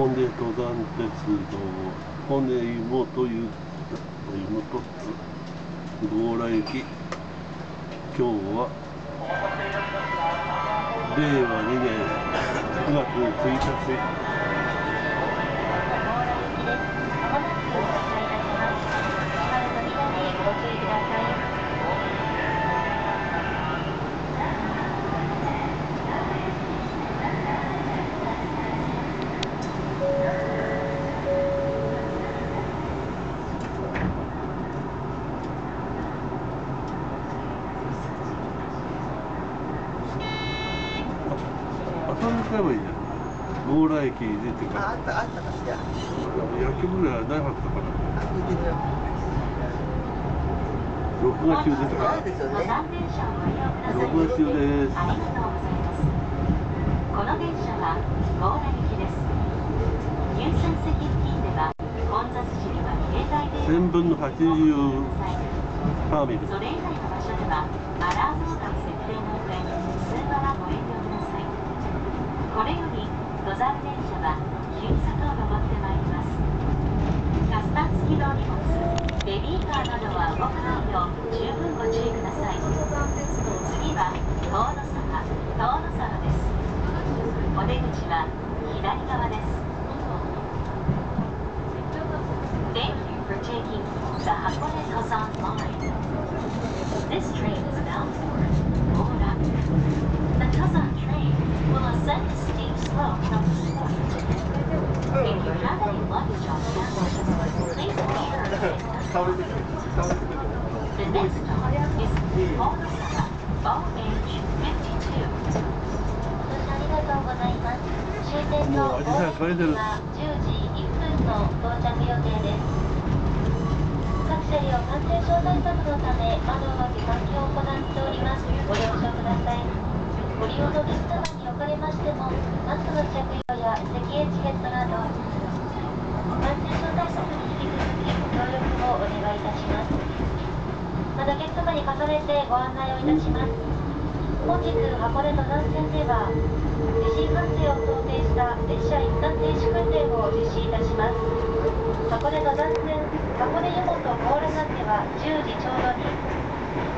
本で登山鉄道本で芋という芋と強羅駅今日は令和2年9月1日。えばいいじゃん強羅駅出てからああった。あった。かしら薬局ぐらいなかった。から録画中ですか録画中です。この電車は強羅行きです。優先席付近では混雑時には携帯電話1000分の80パーミルそれ以外の場所ではアラーム音が設定の上通話はご遠慮ください。これより登山電車は急坂を登ってまいります。キャスター付きの荷物、ベビーカーなどは動かないよう十分ご注意ください。次は遠野沢、遠野沢です。お出口は左側です。倒れてくる倒れてくる The next stop is Onosama, OH52. ありがとうございます。終点のもうアジサイ書いてるは10時1分の到着予定です。各車両感染症対策のため窓の開きを行っております。ご了承ください。ご利用の列様におかれましても、マスクの着用や咳エチケットなど、感染症対策に引き続きご協力をお願いいたします。またお客様に重ねてご案内をいたします。本日箱根登山線では地震発生を想定した列車一旦停止訓練を実施いたします。箱根登山線箱根湯本高良間では10時ちょうどに。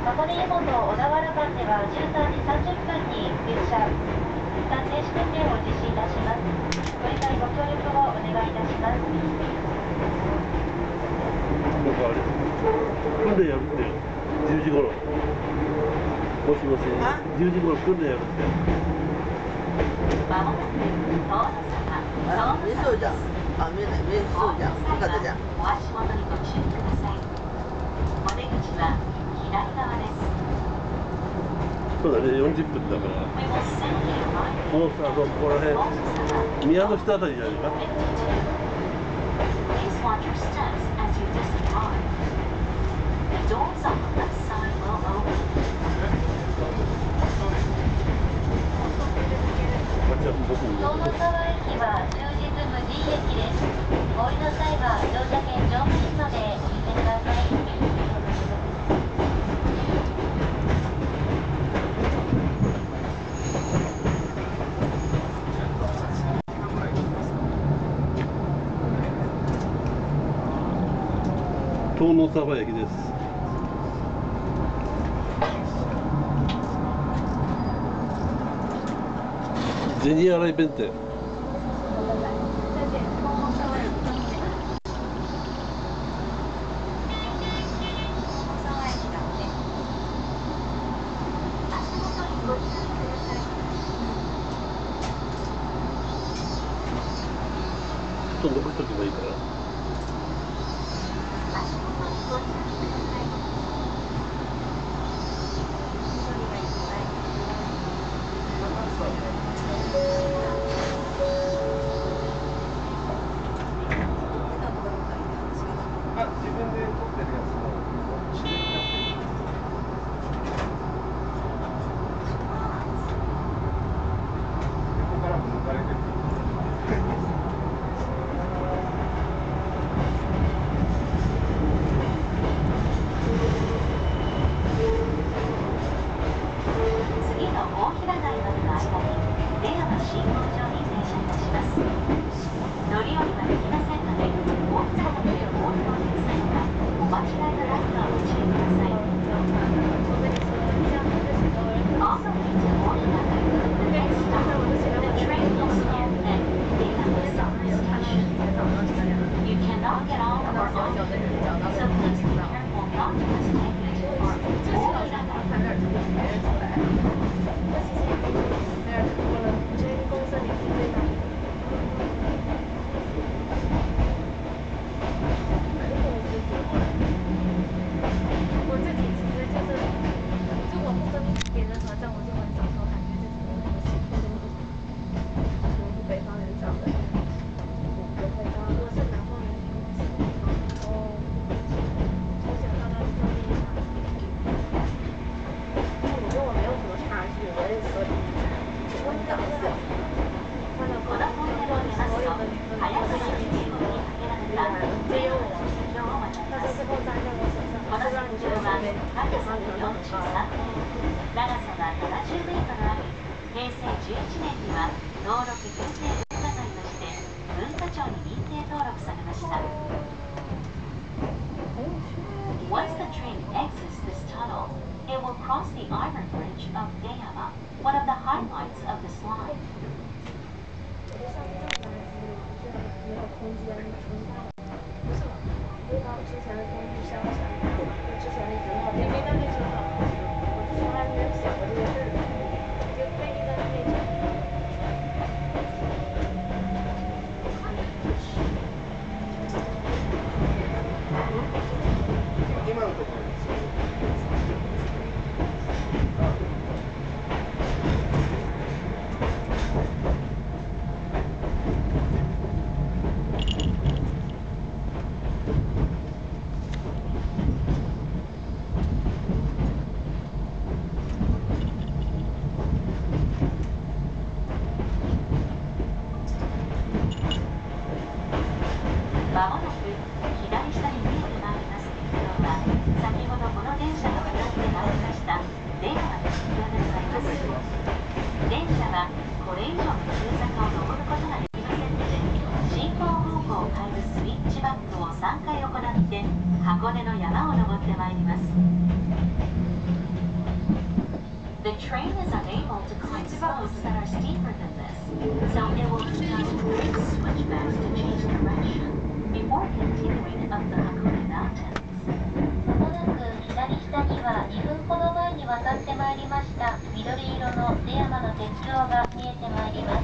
箱根湯本小田原間では13時30分に列車一旦停止訓練を実施いたします。ご理解ご協力をお願いいたします。なんかあれ訓練やるって10時頃。もしもし。あ？10時頃訓練やるってまもなく遠野沢、あ見えそうじゃん。遠野沢です。あ見えない。見えそうじゃん。よかったじゃん。お足元にご注意ください。お出口は左側です。そうだね。40分だから。もうさあのここら辺。宮の下あたりじゃないか 52. Please watch your steps as you disembark. The doors on the left side will open. あじゃあ僕も遠野沢駅は終日無人駅ですお降りの際は乗車券乗務員までお見せください遠野沢駅です。銭洗弁天ちょっと残しとけばいいから。次長が長さが70メートルあり平成11年には登録限定文化財として文化庁に認定登録されました Once the train exits this tunnel, it will cross the Iron Bridge of Gayama, one of the highlights of this line. 左下には2分ほど前に渡ってまいりました。緑色の出山の鉄橋が見えてまいります。